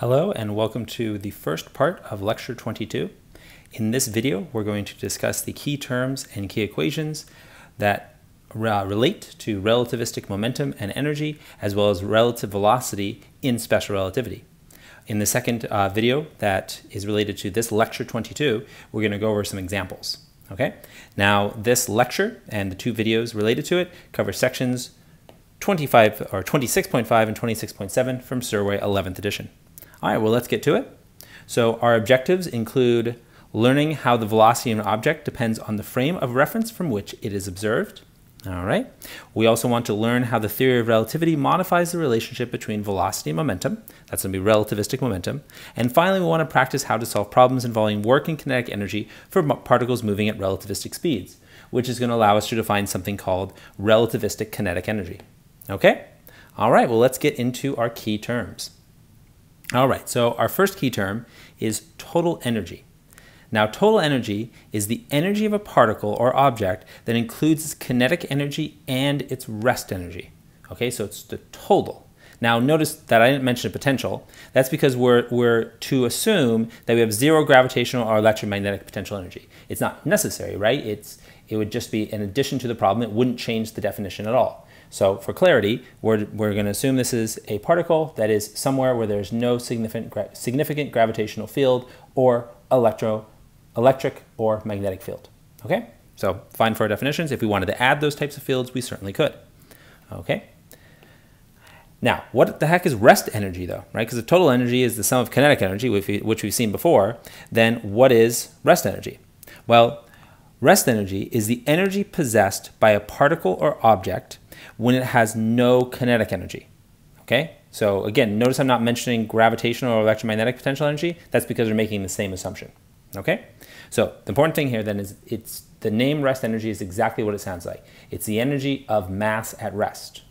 Hello and welcome to the first part of lecture 22. In this video, we're going to discuss the key terms and key equations that uh, relate to relativistic momentum and energy, as well as relative velocity in special relativity. In the second uh, video that is related to this lecture 22, we're going to go over some examples. Okay. Now, this lecture and the two videos related to it cover sections 25 or 26.5 and 26.7 from Serway 11th edition. All right, well, let's get to it. So our objectives include learning how the velocity of an object depends on the frame of reference from which it is observed. All right. We also want to learn how the theory of relativity modifies the relationship between velocity and momentum. That's going to be relativistic momentum. And finally, we want to practice how to solve problems involving work and kinetic energy for particles moving at relativistic speeds, which is going to allow us to define something called relativistic kinetic energy. Okay? All right, well, let's get into our key terms. All right, so our first key term is total energy. Now, total energy is the energy of a particle or object that includes its kinetic energy and its rest energy. Okay, so it's the total. Now, notice that I didn't mention potential. That's because we're, we're to assume that we have zero gravitational or electromagnetic potential energy. It's not necessary, right? It's, it would just be an addition to the problem. It wouldn't change the definition at all. So for clarity, we're, we're going to assume this is a particle that is somewhere where there's no significant, gra significant gravitational field or electro, electric or magnetic field. Okay, so fine for our definitions. If we wanted to add those types of fields, we certainly could. Okay. Now, what the heck is rest energy though, right? Because if total energy is the sum of kinetic energy, which we've seen before, then what is rest energy? Well, rest energy is the energy possessed by a particle or object when it has no kinetic energy. Okay? So again, notice I'm not mentioning gravitational or electromagnetic potential energy. That's because we're making the same assumption. Okay? So the important thing here then is it's the name rest energy is exactly what it sounds like. It's the energy of mass at rest.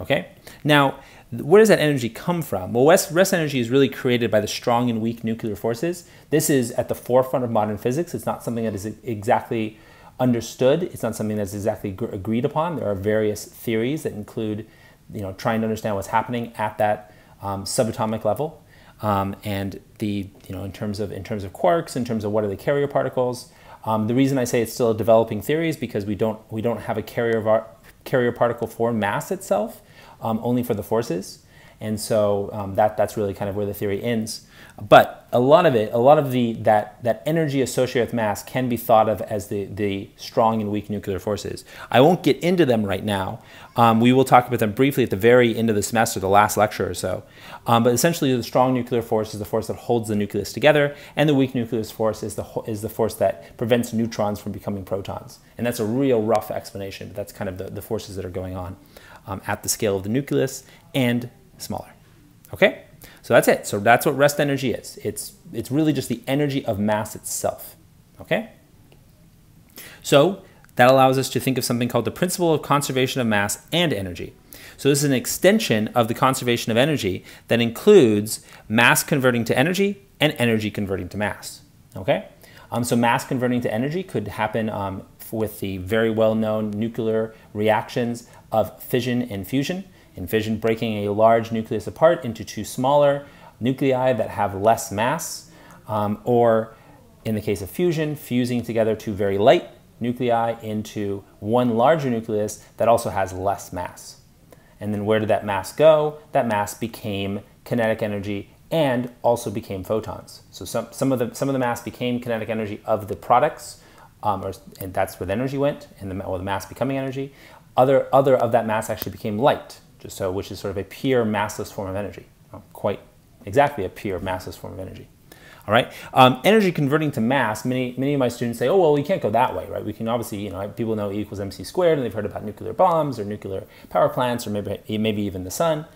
Okay? Now, where does that energy come from? Well, rest, rest energy is really created by the strong and weak nuclear forces. This is at the forefront of modern physics. It's not something that is exactly understood. It's not something that's exactly agreed upon. There are various theories that include, you know, trying to understand what's happening at that um, subatomic level, um, and the, you know, in terms of in terms of quarks, in terms of what are the carrier particles. Um, the reason I say it's still a developing theory is because we don't we don't have a carrier carrier particle for mass itself, um, only for the forces, and so um, that that's really kind of where the theory ends. But a lot of it, a lot of the that that energy associated with mass can be thought of as the the strong and weak nuclear forces. I won't get into them right now. Um, we will talk about them briefly at the very end of the semester, the last lecture or so. Um, but essentially, the strong nuclear force is the force that holds the nucleus together, and the weak nucleus force is the is the force that prevents neutrons from becoming protons. And that's a real rough explanation, but that's kind of the, the forces that are going on um, at the scale of the nucleus and smaller. Okay. So that's it. So that's what rest energy is. It's, it's really just the energy of mass itself. Okay? So that allows us to think of something called the principle of conservation of mass and energy. So this is an extension of the conservation of energy that includes mass converting to energy and energy converting to mass. Okay? Um, so mass converting to energy could happen um, with the very well-known nuclear reactions of fission and fusion. In fission, breaking a large nucleus apart into two smaller nuclei that have less mass, um, or in the case of fusion, fusing together two very light nuclei into one larger nucleus that also has less mass. And then where did that mass go? That mass became kinetic energy and also became photons. So some, some, of, the, some of the mass became kinetic energy of the products, um, or, and that's where the energy went, and the, or the mass becoming energy. Other, other of that mass actually became light, so which is sort of a pure massless form of energy, quite exactly a pure massless form of energy. All right, um, energy converting to mass. Many many of my students say, oh well, we can't go that way, right? We can obviously, you know, people know E equals mc squared, and they've heard about nuclear bombs or nuclear power plants, or maybe maybe even the sun.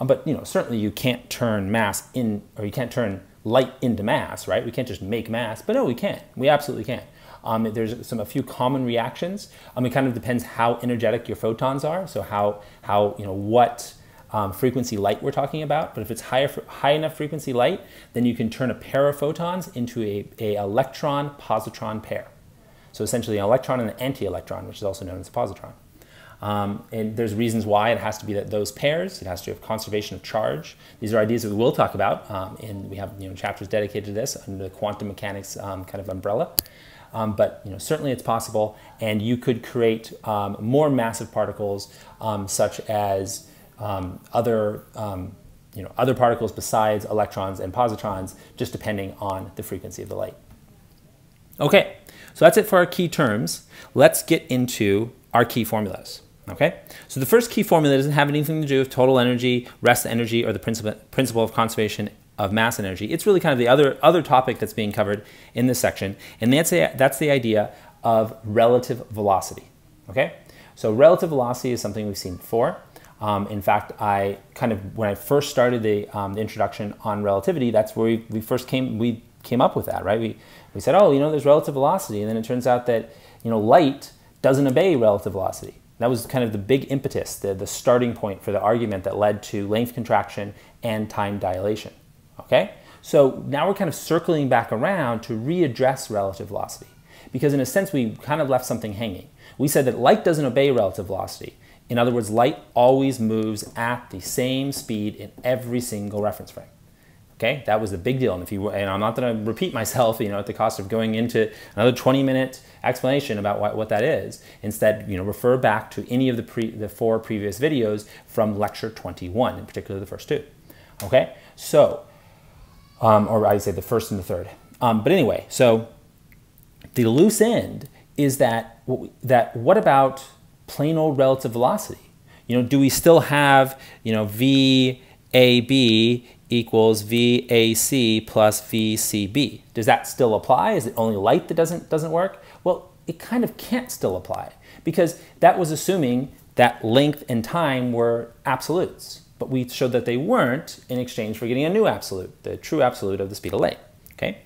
Um, but you know, certainly you can't turn mass in, or you can't turn light into mass, right? We can't just make mass, but no, we can. We absolutely can. Um, there's some a few common reactions. Um, it kind of depends how energetic your photons are. So how how you know what um, frequency light we're talking about. But if it's high, high enough frequency light, then you can turn a pair of photons into a, a electron positron pair. So essentially an electron and an anti-electron, which is also known as a positron. Um, and there's reasons why it has to be that those pairs. It has to have conservation of charge. These are ideas that we will talk about, um, and we have you know chapters dedicated to this under the quantum mechanics um, kind of umbrella. Um, but you know certainly it's possible, and you could create um, more massive particles, um, such as other you know other particles besides electrons and positrons, just depending on the frequency of the light. Okay, so that's it for our key terms. Let's get into our key formulas. Okay, so the first key formula doesn't have anything to do with total energy, rest energy, or the principle, principle of conservation of mass energy. It's really kind of the other, other topic that's being covered in this section, and that's, a, that's the idea of relative velocity. Okay, so relative velocity is something we've seen before. Um, in fact, I kind of when I first started the, um, the introduction on relativity, that's where we, we first came we came up with that, right? We we said, oh, you know, there's relative velocity, and then it turns out that you know light doesn't obey relative velocity. That was kind of the big impetus, the, the starting point for the argument that led to length contraction and time dilation. Okay? So now we're kind of circling back around to readdress relative velocity. Because in a sense, we kind of left something hanging. We said that light doesn't obey relative velocity. In other words, light always moves at the same speed in every single reference frame. Okay, that was a big deal. And if you and I'm not going to repeat myself, you know, at the cost of going into another 20 minute explanation about what, what that is. Instead, you know, refer back to any of the pre, the four previous videos from lecture 21, in particular the first two. Okay, so, um, or I'd say the first and the third. Um, but anyway, so the loose end is that that what about plain old relative velocity? You know, do we still have you know v a b equals VAC plus VCB. Does that still apply? Is it only light that doesn't, doesn't work? Well, it kind of can't still apply because that was assuming that length and time were absolutes. But we showed that they weren't in exchange for getting a new absolute, the true absolute of the speed of light. Okay?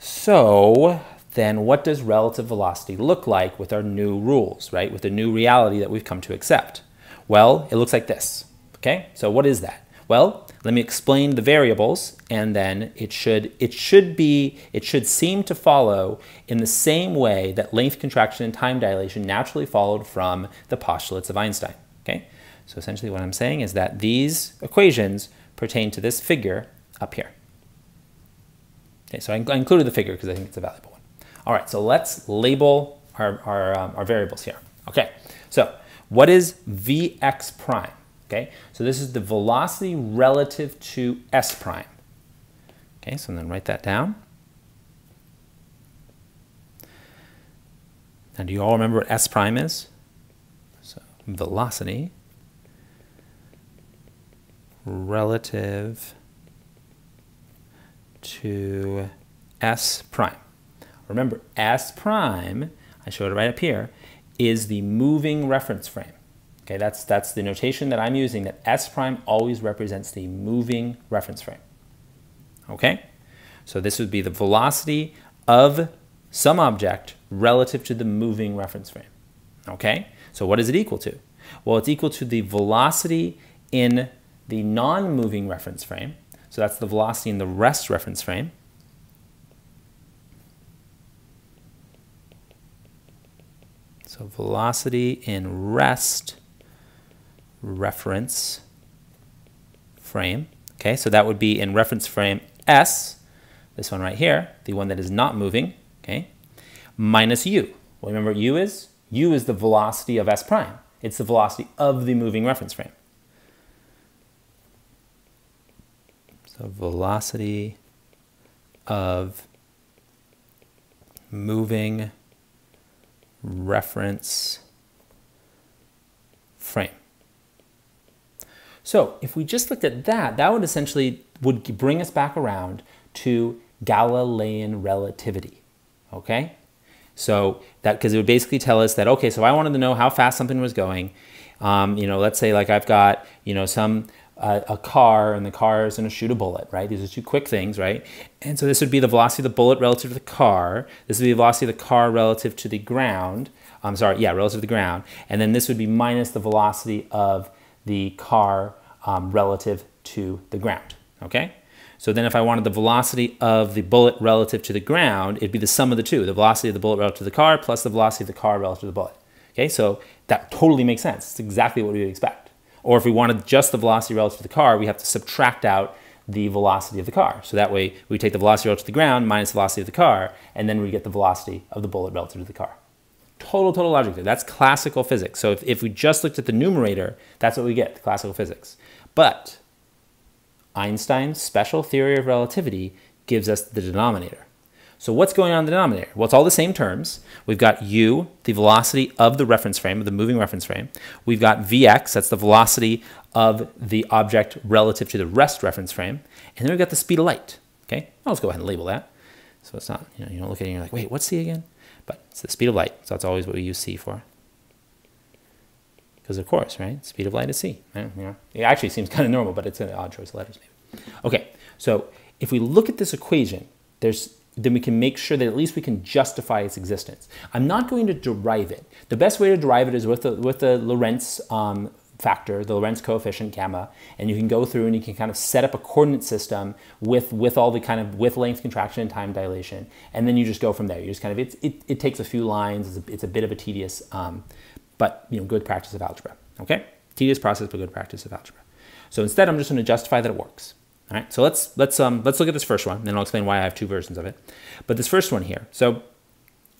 So then what does relative velocity look like with our new rules, right? With the new reality that we've come to accept? Well, it looks like this. Okay? So what is that? Well, let me explain the variables and then it should, it should be, it should seem to follow in the same way that length contraction and time dilation naturally followed from the postulates of Einstein. Okay? So essentially what I'm saying is that these equations pertain to this figure up here. Okay, so I, I included the figure because I think it's a valuable one. All right, so let's label our, our, um, our variables here. Okay, so what is Vx prime? Okay, so this is the velocity relative to s prime. Okay, so then write that down. Now, do you all remember what s prime is? So velocity relative to s prime. Remember, s prime, I showed it right up here, is the moving reference frame. Okay, that's, that's the notation that I'm using, that S prime always represents the moving reference frame. Okay, so this would be the velocity of some object relative to the moving reference frame. Okay, so what is it equal to? Well, it's equal to the velocity in the non-moving reference frame. So that's the velocity in the rest reference frame. So velocity in rest reference frame. Okay, so that would be in reference frame S, this one right here, the one that is not moving, okay, minus u. Well, remember u is? u is the velocity of S prime. It's the velocity of the moving reference frame. So velocity of moving reference frame. So if we just looked at that, that would essentially would bring us back around to Galilean relativity, okay? So that, because it would basically tell us that, okay, so I wanted to know how fast something was going. Um, you know, let's say like I've got, you know, some, uh, a car and the car is going to shoot a bullet, right? These are two quick things, right? And so this would be the velocity of the bullet relative to the car. This would be the velocity of the car relative to the ground. I'm sorry, yeah, relative to the ground. And then this would be minus the velocity of the car um, relative to the ground, okay? So then if I wanted the velocity of the bullet relative to the ground, it'd be the sum of the two, the velocity of the bullet relative to the car plus the velocity of the car relative to the bullet. Okay, so that totally makes sense. It's exactly what we would expect. Or if we wanted just the velocity relative to the car, we have to subtract out the velocity of the car. So that way we take the velocity relative to the ground minus the velocity of the car, and then we get the velocity of the bullet relative to the car. Total, total logic there. That's classical physics. So if, if we just looked at the numerator, that's what we get, classical physics. But Einstein's special theory of relativity gives us the denominator. So what's going on in the denominator? Well, it's all the same terms. We've got u, the velocity of the reference frame, of the moving reference frame. We've got vx, that's the velocity of the object relative to the rest reference frame. And then we've got the speed of light. Okay, well, let's go ahead and label that. So it's not, you know, you don't look at it and you're like, wait, what's c again? But it's the speed of light. So that's always what we use c for. Because of course, right? Speed of light is c. It actually seems kind of normal, but it's an odd choice of letters maybe. Okay, so if we look at this equation, there's then we can make sure that at least we can justify its existence. I'm not going to derive it. The best way to derive it is with the, with the Lorentz um, factor, the Lorentz coefficient gamma, and you can go through and you can kind of set up a coordinate system with, with all the kind of with length contraction and time dilation, and then you just go from there. You just kind of, it, it, it takes a few lines, it's a, it's a bit of a tedious, um, but you know, good practice of algebra, okay? Tedious process, but good practice of algebra. So instead, I'm just gonna justify that it works. All right, so let's let's um let's look at this first one, and then I'll explain why I have two versions of it. But this first one here. So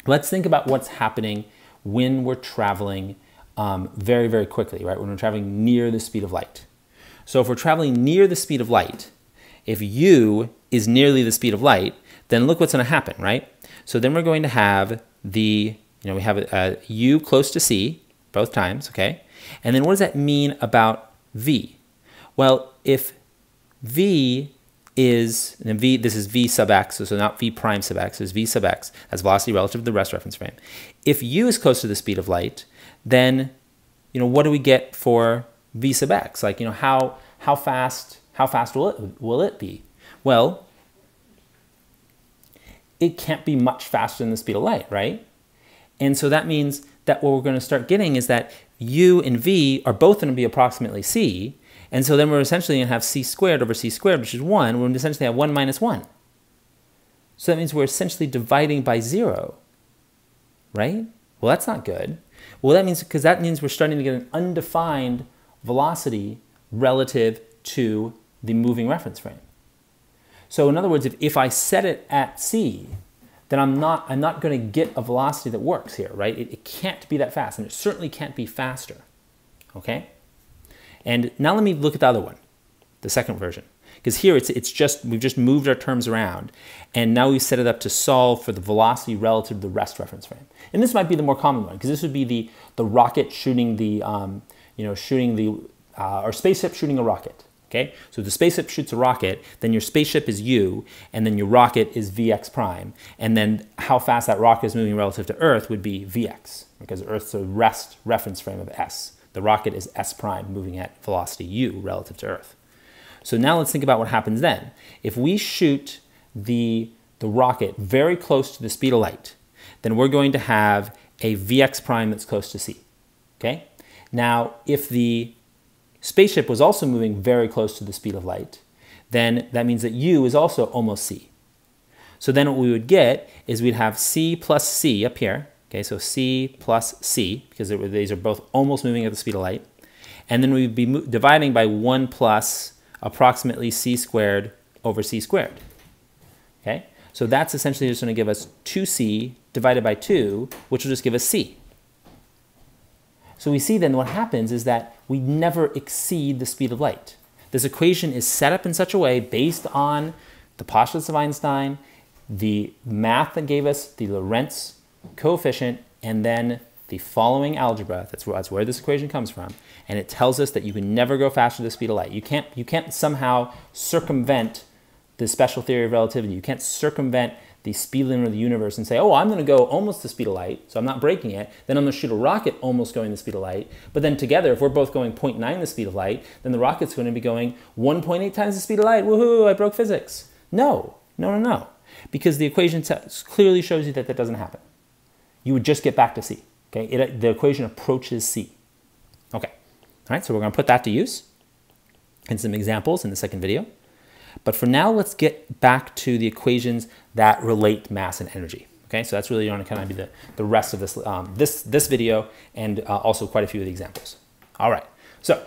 let's think about what's happening when we're traveling um, very very quickly, right? When we're traveling near the speed of light. So if we're traveling near the speed of light, if u is nearly the speed of light, then look what's going to happen, right? So then we're going to have the you know we have a, a u close to c both times, okay? And then what does that mean about v? Well, if v is, and v, this is v sub x, so not v prime sub x, is v sub x, as velocity relative to the rest reference frame. If u is close to the speed of light, then, you know, what do we get for v sub x? Like, you know, how, how fast, how fast will it, will it be? Well, it can't be much faster than the speed of light, right? And so that means that what we're going to start getting is that u and v are both going to be approximately c, and so then we're essentially going to have c squared over c squared, which is 1. We're essentially have 1 minus 1. So that means we're essentially dividing by 0, right? Well, that's not good. Well, that means, because that means we're starting to get an undefined velocity relative to the moving reference frame. So in other words, if, if I set it at c, then I'm not, I'm not going to get a velocity that works here, right? It, it can't be that fast, and it certainly can't be faster, okay? And now let me look at the other one, the second version. Because here it's, it's just, we've just moved our terms around and now we've set it up to solve for the velocity relative to the rest reference frame. And this might be the more common one because this would be the, the rocket shooting the, um, you know, shooting the, uh, or spaceship shooting a rocket. Okay, so the spaceship shoots a rocket, then your spaceship is u, and then your rocket is vx prime, and then how fast that rocket is moving relative to Earth would be vx, because Earth's a rest reference frame of s. The rocket is s prime moving at velocity u relative to Earth. So now let's think about what happens then. If we shoot the, the rocket very close to the speed of light, then we're going to have a vx prime that's close to c. Okay? Now, if the spaceship was also moving very close to the speed of light, then that means that u is also almost c. So then what we would get is we'd have c plus c up here, Okay, so c plus c, because these are both almost moving at the speed of light. And then we'd be dividing by 1 plus approximately c squared over c squared. Okay, so that's essentially just going to give us 2c divided by 2, which will just give us c. So we see then what happens is that we never exceed the speed of light. This equation is set up in such a way based on the postulates of Einstein, the math that gave us the Lorentz coefficient, and then the following algebra, that's where, that's where this equation comes from, and it tells us that you can never go faster than the speed of light. You can't, you can't somehow circumvent the special theory of relativity. You can't circumvent the speed limit of the universe and say, oh, I'm going to go almost the speed of light, so I'm not breaking it. Then I'm going to shoot a rocket almost going the speed of light. But then together, if we're both going 0.9 the speed of light, then the rocket's going to be going 1.8 times the speed of light. Woohoo, I broke physics. No, no, no, no. Because the equation clearly shows you that that doesn't happen you would just get back to C. Okay, it, the equation approaches C. Okay, all right, so we're going to put that to use in some examples in the second video. But for now, let's get back to the equations that relate mass and energy. Okay, so that's really going to kind of be the, the rest of this, um, this, this video and uh, also quite a few of the examples. All right, so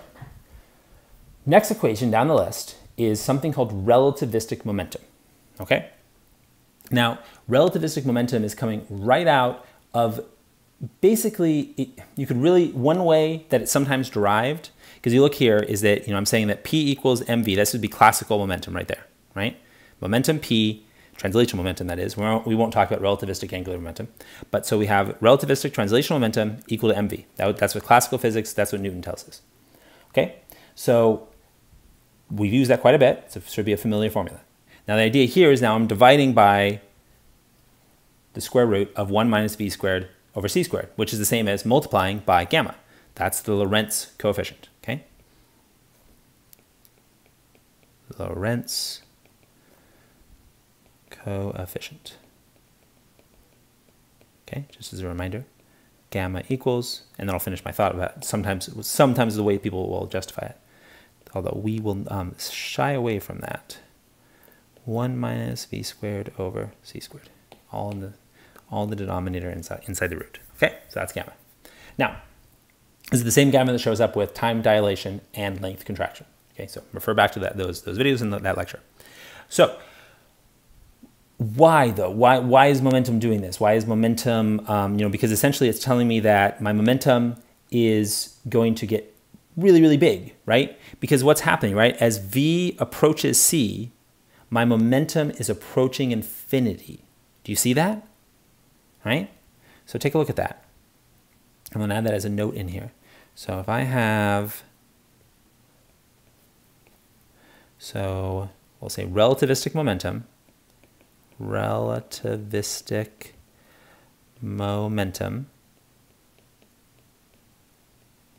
next equation down the list is something called relativistic momentum. Okay, now relativistic momentum is coming right out of basically, it, you could really, one way that it's sometimes derived, because you look here, is that, you know, I'm saying that P equals mv, this would be classical momentum right there, right? Momentum P, translational momentum that is, we won't, talk about relativistic angular momentum, but so we have relativistic translational momentum equal to mv. That, that's what classical physics, that's what Newton tells us. Okay, so we've used that quite a bit, so it should be a familiar formula. Now the idea here is now I'm dividing by the square root of 1 minus v squared over c squared, which is the same as multiplying by gamma. That's the Lorentz coefficient, okay? Lorentz coefficient. Okay, just as a reminder, gamma equals, and then I'll finish my thought about it. Sometimes, sometimes the way people will justify it, although we will um, shy away from that. 1 minus v squared over c squared, all in the all the denominator inside, inside the root. Okay, so that's gamma. Now, this is the same gamma that shows up with time dilation and length contraction. Okay, so refer back to that, those, those videos in the, that lecture. So why though? Why, why is momentum doing this? Why is momentum, um, you know, because essentially it's telling me that my momentum is going to get really, really big, right? Because what's happening, right? As V approaches C, my momentum is approaching infinity. Do you see that? Right? So take a look at that. I'm to add that as a note in here. So if I have, so we'll say relativistic momentum, relativistic momentum,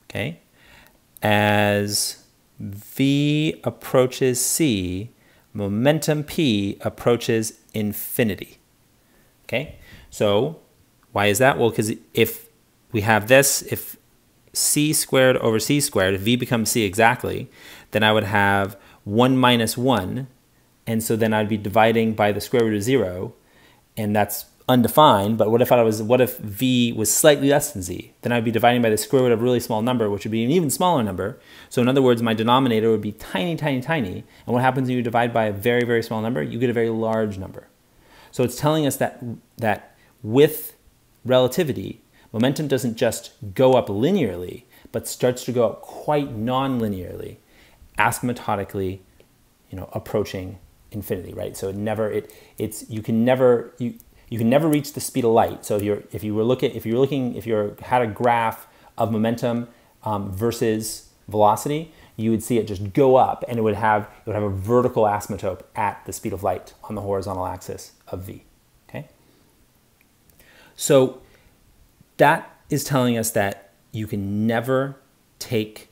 okay, as V approaches C, momentum P approaches infinity, okay? So why is that? Well, because if we have this, if c squared over c squared, if v becomes c exactly, then I would have 1 minus 1, and so then I'd be dividing by the square root of 0, and that's undefined, but what if I was what if v was slightly less than z? Then I'd be dividing by the square root of a really small number, which would be an even smaller number. So in other words, my denominator would be tiny, tiny, tiny. And what happens when you divide by a very, very small number? You get a very large number. So it's telling us that that with relativity, momentum doesn't just go up linearly, but starts to go up quite non-linearly, asymptotically, you know, approaching infinity, right? So it never it it's you can never you you can never reach the speed of light. So if you're if you were looking if you're looking if you had a graph of momentum um, versus velocity, you would see it just go up, and it would have it would have a vertical asymptote at the speed of light on the horizontal axis of v. So that is telling us that you can never take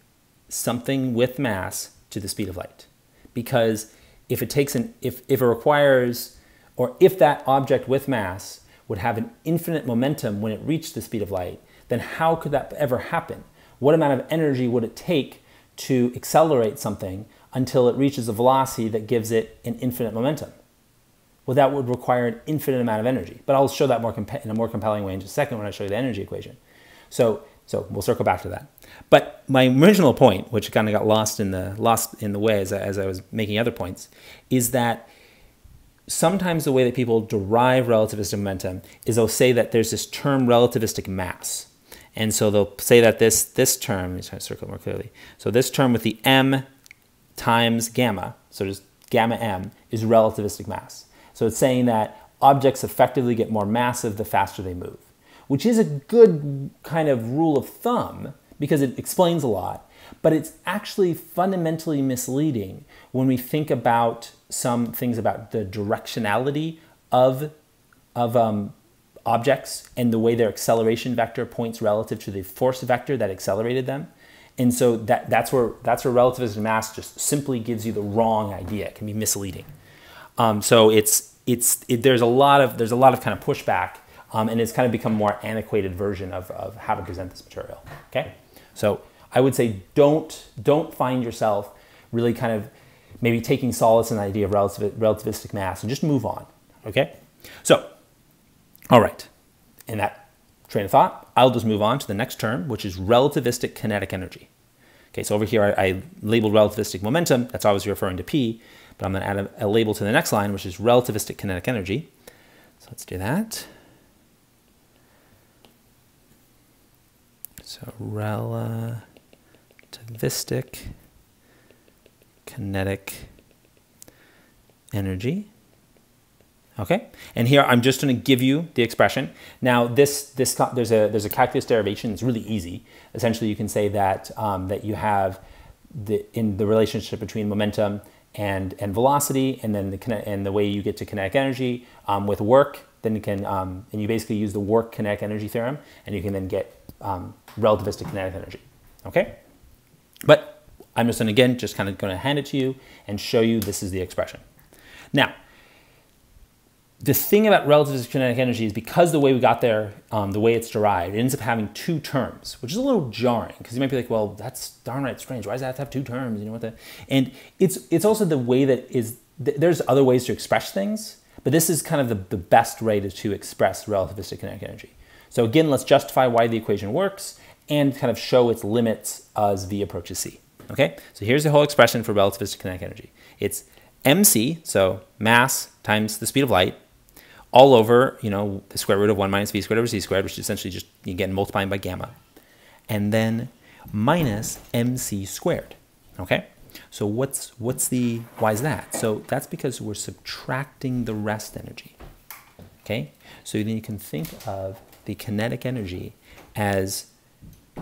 something with mass to the speed of light. Because if it takes an if, if it requires or if that object with mass would have an infinite momentum when it reached the speed of light, then how could that ever happen? What amount of energy would it take to accelerate something until it reaches a velocity that gives it an infinite momentum? Well, that would require an infinite amount of energy. But I'll show that more in a more compelling way in just a second when I show you the energy equation. So, so we'll circle back to that. But my original point, which kind of got lost in the lost in the way as I, as I was making other points, is that sometimes the way that people derive relativistic momentum is they'll say that there's this term relativistic mass. And so they'll say that this, this term, let me try to circle more clearly. So this term with the m times gamma, so just gamma m, is relativistic mass. So it's saying that objects effectively get more massive the faster they move, which is a good kind of rule of thumb because it explains a lot, but it's actually fundamentally misleading when we think about some things about the directionality of, of um, objects and the way their acceleration vector points relative to the force vector that accelerated them. And so that, that's, where, that's where relativistic mass just simply gives you the wrong idea. It can be misleading. Um, so it's it's it, there's a lot of there's a lot of kind of pushback, um, and it's kind of become a more antiquated version of, of how to present this material. Okay, so I would say don't don't find yourself really kind of maybe taking solace in the idea of relativ relativistic mass and just move on. Okay, so All right, in that train of thought, I'll just move on to the next term, which is relativistic kinetic energy. Okay, so over here I, I labeled relativistic momentum. That's obviously referring to P, but I'm going to add a, a label to the next line, which is relativistic kinetic energy. So let's do that. So relativistic kinetic energy. Okay, and here I'm just going to give you the expression. Now, this this there's a there's a calculus derivation. It's really easy. Essentially, you can say that um, that you have the in the relationship between momentum and and velocity, and then the and the way you get to kinetic energy um, with work. Then you can um, and you basically use the work kinetic energy theorem, and you can then get um, relativistic kinetic energy. Okay, but I'm just to again just kind of going to hand it to you and show you this is the expression. Now the thing about relativistic kinetic energy is because the way we got there, um, the way it's derived, it ends up having two terms, which is a little jarring because you might be like, well, that's darn right strange. Why does that have to have two terms? You know what? And it's it's also the way that is. There's other ways to express things, but this is kind of the, the best way to, to express relativistic kinetic energy. So again, let's justify why the equation works and kind of show its limits as v approaches c. Okay, so here's the whole expression for relativistic kinetic energy. It's mc, so mass times the speed of light, all over, you know, the square root of 1 minus v squared over c squared, which is essentially just, again, multiplying by gamma. And then minus mc squared, okay? So what's, what's the, why is that? So that's because we're subtracting the rest energy, okay? So then you can think of the kinetic energy as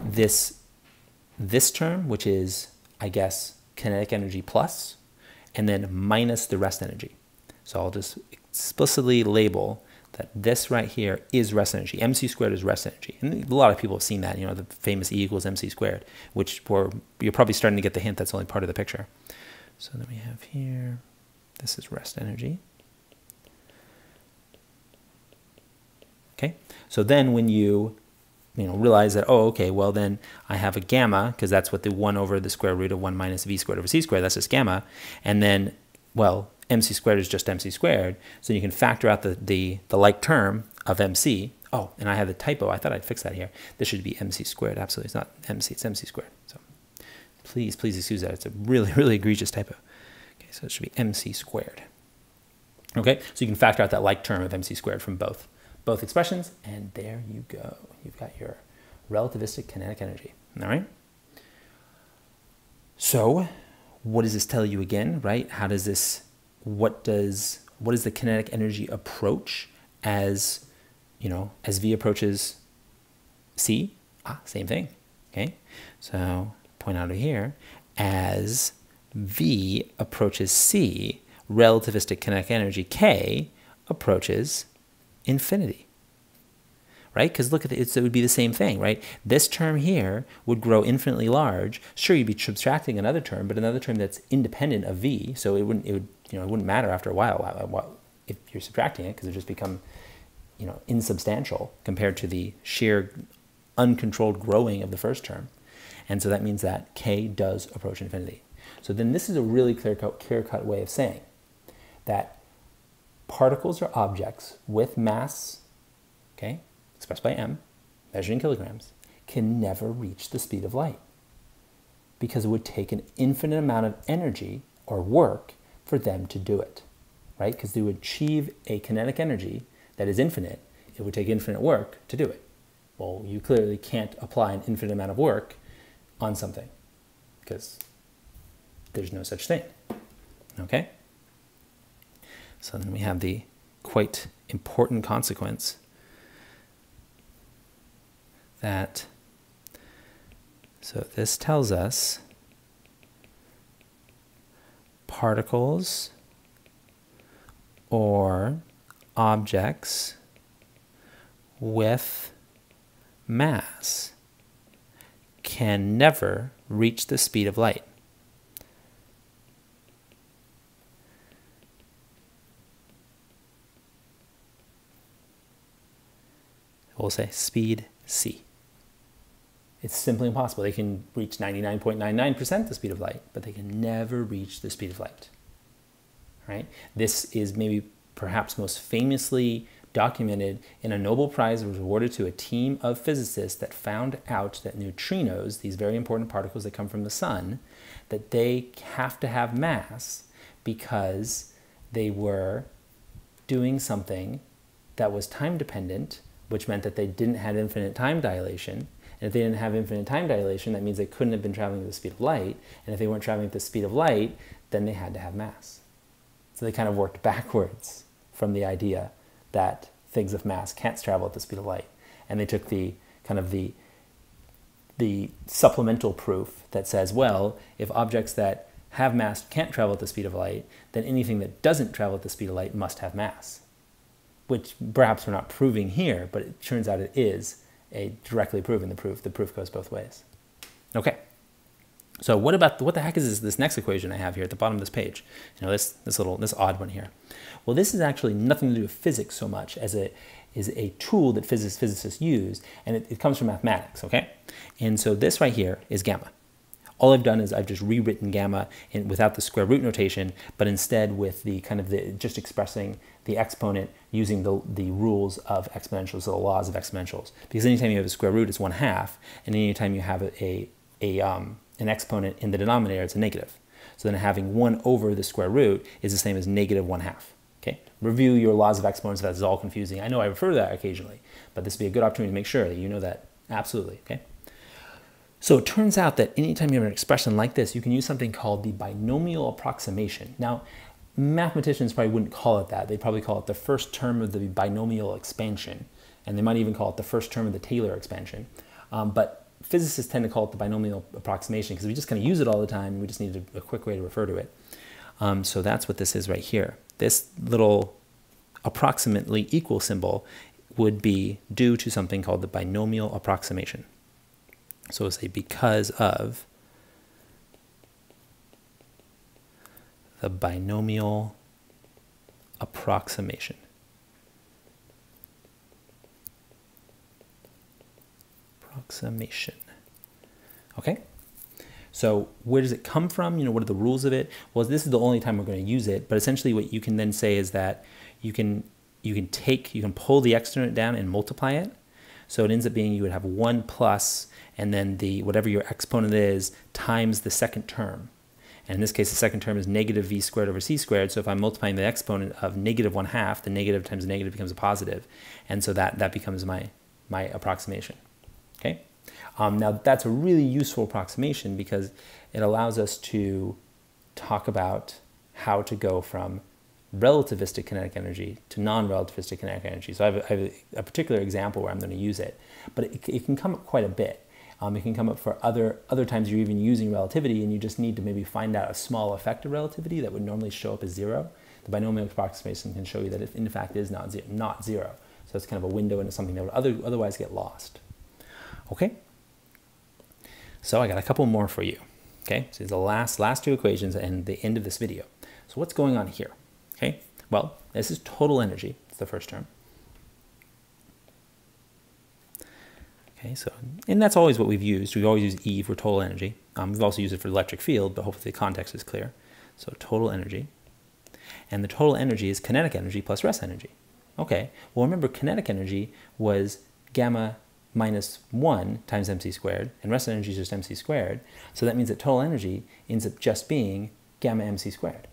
this, this term, which is, I guess, kinetic energy plus, and then minus the rest energy. So I'll just explicitly label that this right here is rest energy. MC squared is rest energy. And a lot of people have seen that, you know, the famous E equals MC squared, which you're probably starting to get the hint that's only part of the picture. So then we have here, this is rest energy. Okay, so then when you you know, realize that, oh, okay, well then I have a gamma, because that's what the 1 over the square root of 1 minus v squared over c squared, that's just gamma. And then, well, mc squared is just mc squared. So you can factor out the, the, the like term of mc. Oh, and I have the typo. I thought I'd fix that here. This should be mc squared. Absolutely. It's not mc. It's mc squared. So please, please excuse that. It's a really, really egregious typo. Okay, so it should be mc squared. Okay, so you can factor out that like term of mc squared from both, both expressions, and there you go. You've got your relativistic kinetic energy. All right? So what does this tell you again, right? How does this what does what is the kinetic energy approach as you know as v approaches c ah same thing okay so point out here as v approaches c relativistic kinetic energy k approaches infinity right? Because look at it, it would be the same thing, right? This term here would grow infinitely large. Sure, you'd be subtracting another term, but another term that's independent of v, so it wouldn't, it would, you know, it wouldn't matter after a while if you're subtracting it because it just become, you know, insubstantial compared to the sheer uncontrolled growing of the first term. And so that means that k does approach infinity. So then this is a really clear-cut clear -cut way of saying that particles or objects with mass, okay, expressed by m, measured in kilograms, can never reach the speed of light because it would take an infinite amount of energy or work for them to do it, right? Because to achieve a kinetic energy that is infinite, it would take infinite work to do it. Well, you clearly can't apply an infinite amount of work on something because there's no such thing, okay? So then we have the quite important consequence that, so this tells us particles or objects with mass can never reach the speed of light. We'll say speed c. It's simply impossible. They can reach 99.99% the speed of light, but they can never reach the speed of light. Right? This is maybe perhaps most famously documented in a Nobel Prize that was awarded to a team of physicists that found out that neutrinos, these very important particles that come from the sun, that they have to have mass because they were doing something that was time dependent, which meant that they didn't have infinite time dilation. And if they didn't have infinite time dilation, that means they couldn't have been traveling at the speed of light. And if they weren't traveling at the speed of light, then they had to have mass. So they kind of worked backwards from the idea that things of mass can't travel at the speed of light. And they took the kind of the the supplemental proof that says, well, if objects that have mass can't travel at the speed of light, then anything that doesn't travel at the speed of light must have mass. Which perhaps we're not proving here, but it turns out it is a directly proven the proof. The proof goes both ways. Okay. So what about what the heck is this, this next equation I have here at the bottom of this page? You know, this this little this odd one here. Well, this is actually nothing to do with physics so much as it is a tool that physicists, physicists use, and it, it comes from mathematics, okay? And so this right here is gamma. All I've done is I've just rewritten gamma in, without the square root notation, but instead with the kind of the just expressing the exponent using the, the rules of exponentials, the laws of exponentials. Because anytime you have a square root, it's one half, and anytime you have a, a, a um, an exponent in the denominator, it's a negative. So then having 1 over the square root is the same as negative 1 half. Okay? Review your laws of exponents if that's all confusing. I know I refer to that occasionally, but this would be a good opportunity to make sure that you know that absolutely. Okay? So it turns out that anytime you have an expression like this, you can use something called the binomial approximation. Now, mathematicians probably wouldn't call it that. They'd probably call it the first term of the binomial expansion, and they might even call it the first term of the Taylor expansion. Um, but physicists tend to call it the binomial approximation because we just kind of use it all the time. We just need a, a quick way to refer to it. Um, so that's what this is right here. This little approximately equal symbol would be due to something called the binomial approximation. So say because of the binomial approximation. approximation. Okay? So where does it come from? You know, what are the rules of it? Well, this is the only time we're going to use it, but essentially what you can then say is that you can you can take you can pull the exponent down and multiply it. So it ends up being you would have 1 plus and then the whatever your exponent is times the second term. And in this case, the second term is negative v squared over c squared. So if I'm multiplying the exponent of negative 1 half, the negative times the negative becomes a positive. And so that, that becomes my, my approximation. Okay. Um, now that's a really useful approximation because it allows us to talk about how to go from relativistic kinetic energy to non-relativistic kinetic energy. So I have, have a, particular example where I'm going to use it, but it, it can come up quite a bit. Um, it can come up for other other times you're even using relativity and you just need to maybe find out a small effect of relativity that would normally show up as zero. The binomial approximation can show you that it in fact is not zero, not zero. So it's kind of a window into something that would other, otherwise get lost. Okay? So I got a couple more for you. Okay, so the last, last two equations and the end of this video. So what's going on here? Okay, well, this is total energy. It's the first term. Okay, so, and that's always what we've used. We've always use E for total energy. Um, we've also used it for electric field, but hopefully the context is clear. So total energy. And the total energy is kinetic energy plus rest energy. Okay, well remember kinetic energy was gamma minus 1 times mc squared, and rest energy is just mc squared. So that means that total energy ends up just being gamma mc squared.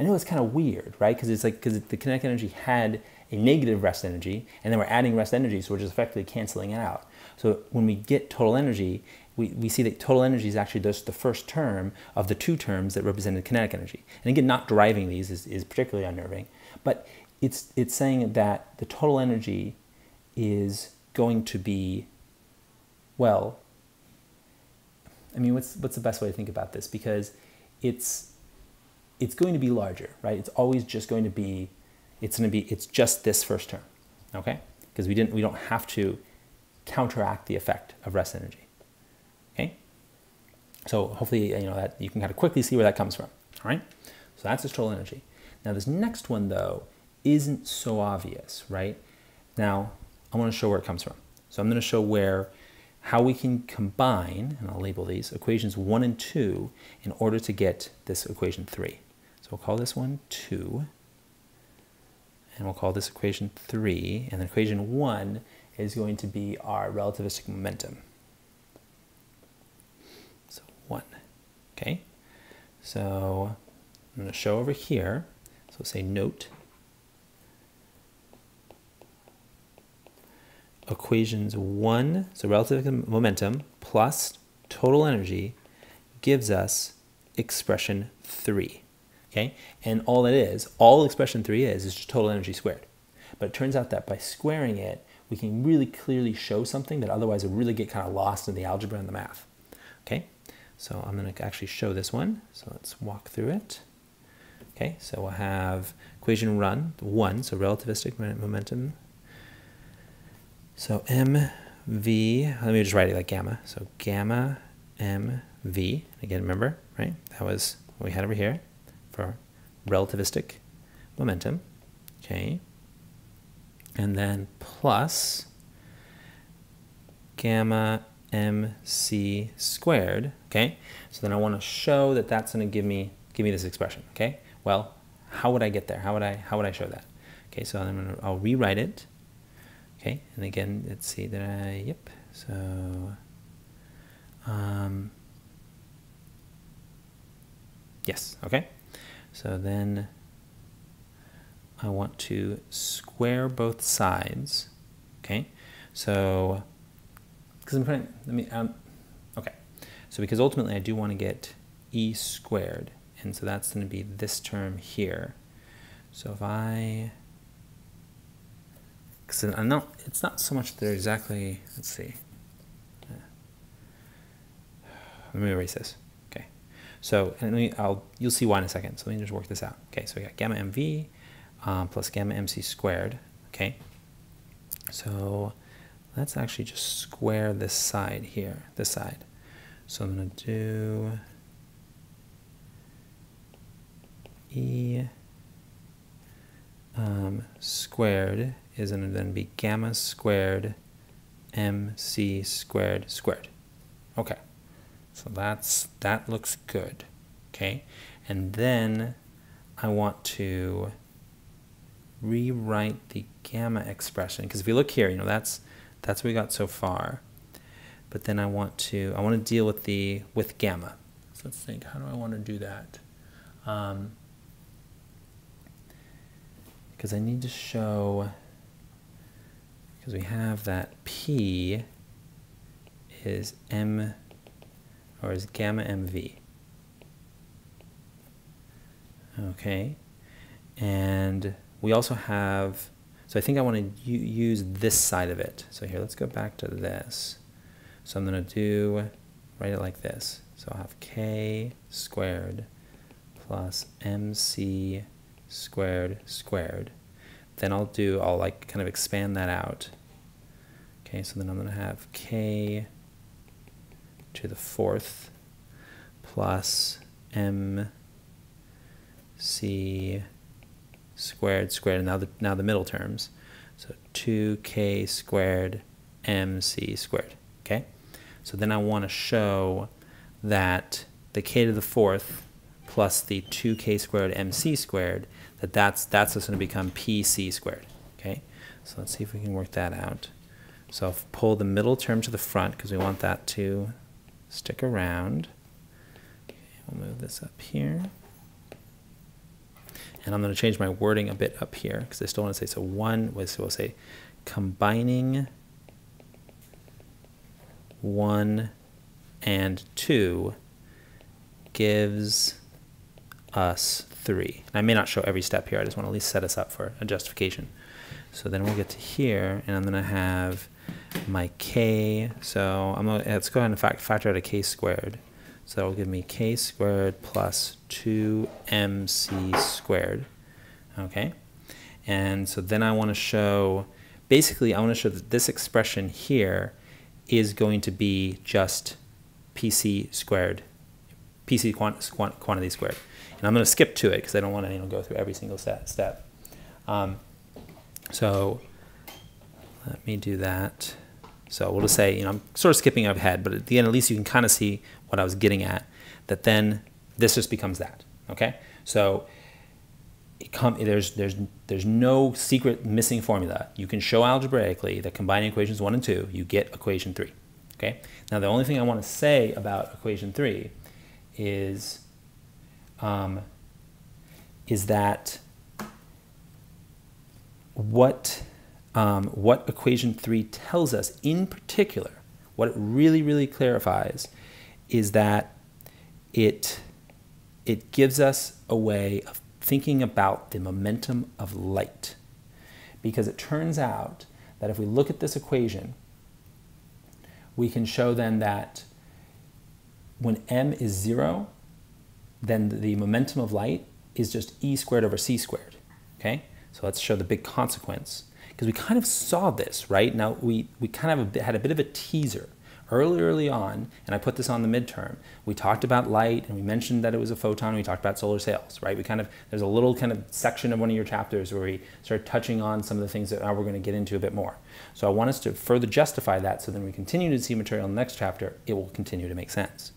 I know it's kind of weird, right? Because it's like because the kinetic energy had a negative rest energy, and then we're adding rest energy, so we're just effectively canceling it out. So when we get total energy, we, we see that total energy is actually just the first term of the two terms that represented kinetic energy. And again, not deriving these is, is particularly unnerving, but it's, it's saying that the total energy is going to be, well, I mean, what's, what's the best way to think about this? Because it's, it's going to be larger, right? It's always just going to be, it's going to be, it's just this first term, okay? Because we didn't, we don't have to counteract the effect of rest energy, okay? So hopefully, you know, that you can kind of quickly see where that comes from, all right? So that's the total energy. Now this next one though isn't so obvious, right? Now, I want to show where it comes from. So I'm going to show where how we can combine, and I'll label these, equations 1 and 2 in order to get this equation 3. So we'll call this one 2, and we'll call this equation 3, and then equation 1 is going to be our relativistic momentum. So 1, okay? So I'm going to show over here, so say note, equations 1, so relative momentum plus total energy gives us expression 3. Okay? And all it is, all expression 3 is, is just total energy squared. But it turns out that by squaring it, we can really clearly show something that otherwise would really get kind of lost in the algebra and the math. Okay? So I'm going to actually show this one. So let's walk through it. Okay, so we'll have equation run, 1, so relativistic momentum. So mv, let me just write it like gamma. So gamma mv, again, remember, right? That was what we had over here for relativistic momentum, okay? And then plus gamma mc squared, okay? So then I want to show that that's going to give me give me this expression, okay? Well, how would I get there? How would I how would I show that? Okay, so I'm gonna I'll rewrite it. Okay, and again, let's see that I yep. So um, yes, okay. So then I want to square both sides. Okay, so because I'm trying. Let me. Um, okay, so because ultimately I do want to get e squared, and so that's going to be this term here. So if I, because I'm not, it's not so much they're exactly. Let's see. Let me erase this. So me, I'll you'll see why in a second. So let me just work this out. Okay. So we got gamma mv um, plus gamma mc squared. Okay. So let's actually just square this side here, this side. So I'm going to do E um, squared is going to then be gamma squared mc squared squared. Okay, so that's that looks good. Okay, and then I want to rewrite the gamma expression because if you look here, you know that's that's what we got so far. But then I want to I want to deal with the with gamma. So let's think. How do I want to do that? Um, because I need to show, because we have that P is M, or is gamma MV. Okay, and we also have, so I think I want to use this side of it. So here, let's go back to this. So I'm going to do, write it like this. So I'll have K squared plus MC squared squared. Then I'll do, I'll like kind of expand that out. Okay, so then I'm going to have k to the fourth plus m c squared squared, and now the, now the middle terms. So 2k squared mc squared, okay? So then I want to show that the k to the fourth plus the 2k squared mc squared, that that's, that's what's going to become pc squared. Okay, so let's see if we can work that out. So I'll pull the middle term to the front because we want that to stick around. Okay, we'll move this up here. And I'm going to change my wording a bit up here because I still want to say, so one, was, so we'll say combining one and two gives us 3. And I may not show every step here, I just want to at least set us up for a justification. So then we'll get to here, and I'm going to have my k, so I'm gonna, let's go ahead and fact, factor out a k squared. So that will give me k squared plus 2mc squared. Okay? And so then I want to show, basically I want to show that this expression here is going to be just pc squared, pc quant quant quantity squared. And I'm going to skip to it because I don't want anyone to you know, go through every single step. Um, so let me do that. So we'll just say, you know, I'm sort of skipping ahead, but at the end, at least you can kind of see what I was getting at, that then this just becomes that, okay? So there's, there's, there's no secret missing formula. You can show algebraically that combining equations 1 and 2, you get equation 3. Okay? Now, the only thing I want to say about equation 3 is, um, is that what, um, what equation 3 tells us in particular, what it really, really clarifies, is that it, it gives us a way of thinking about the momentum of light. Because it turns out that if we look at this equation, we can show then that when m is 0, then the momentum of light is just e squared over c squared. Okay? So let's show the big consequence. Because we kind of saw this, right? Now, we, we kind of had a bit of a teaser early, early on, and I put this on the midterm, we talked about light and we mentioned that it was a photon. We talked about solar sails, right? We kind of, there's a little kind of section of one of your chapters where we start touching on some of the things that now we're going to get into a bit more. So I want us to further justify that so then we continue to see material in the next chapter, it will continue to make sense.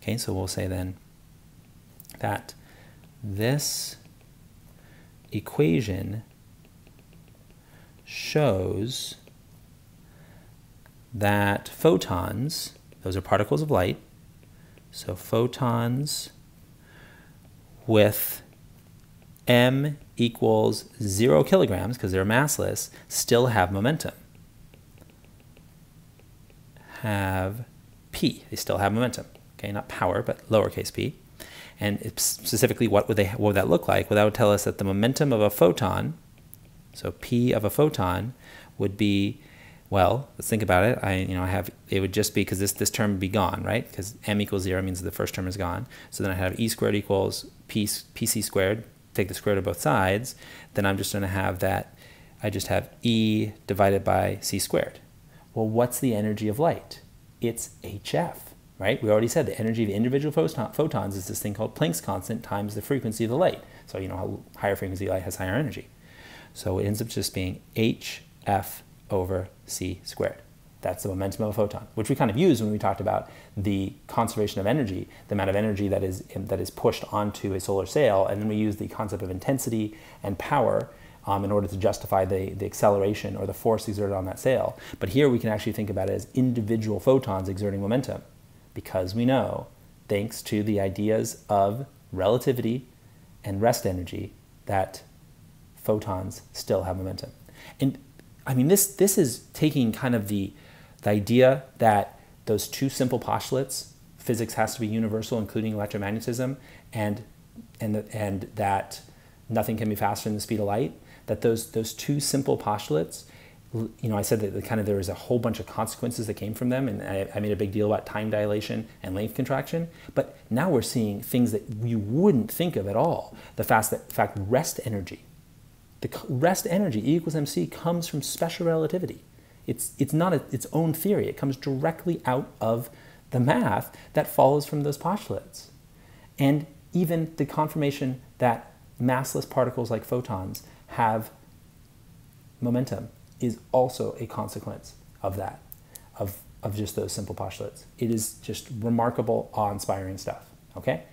Okay, so we'll say then that this equation shows that photons, those are particles of light, so photons with m equals zero kilograms, because they're massless, still have momentum. Have p, they still have momentum. Okay, not power, but lowercase p. And specifically, what would they what would that look like? Well, that would tell us that the momentum of a photon, so p of a photon, would be well, let's think about it. I, you know, I have, it would just be, because this, this term would be gone, right? Because m equals zero means the first term is gone. So then I have e squared equals p, pc squared, take the square root of both sides. Then I'm just going to have that, I just have e divided by c squared. Well, what's the energy of light? It's hf, right? We already said the energy of individual photons is this thing called Planck's constant times the frequency of the light. So you know higher frequency light has higher energy. So it ends up just being hf over c squared. That's the momentum of a photon, which we kind of used when we talked about the conservation of energy, the amount of energy that is, that is pushed onto a solar sail, and then we use the concept of intensity and power um, in order to justify the, the acceleration or the force exerted on that sail. But here we can actually think about it as individual photons exerting momentum, because we know, thanks to the ideas of relativity and rest energy, that photons still have momentum. And I mean, this this is taking kind of the the idea that those two simple postulates, physics has to be universal, including electromagnetism, and and the, and that nothing can be faster than the speed of light. That those those two simple postulates, you know, I said that kind of there was a whole bunch of consequences that came from them, and I, I made a big deal about time dilation and length contraction. But now we're seeing things that you wouldn't think of at all. The fact that fact rest energy the rest energy, E equals mc, comes from special relativity. It's, it's not a, its own theory. It comes directly out of the math that follows from those postulates. And even the confirmation that massless particles like photons have momentum is also a consequence of that, of, of just those simple postulates. It is just remarkable, awe-inspiring stuff, okay?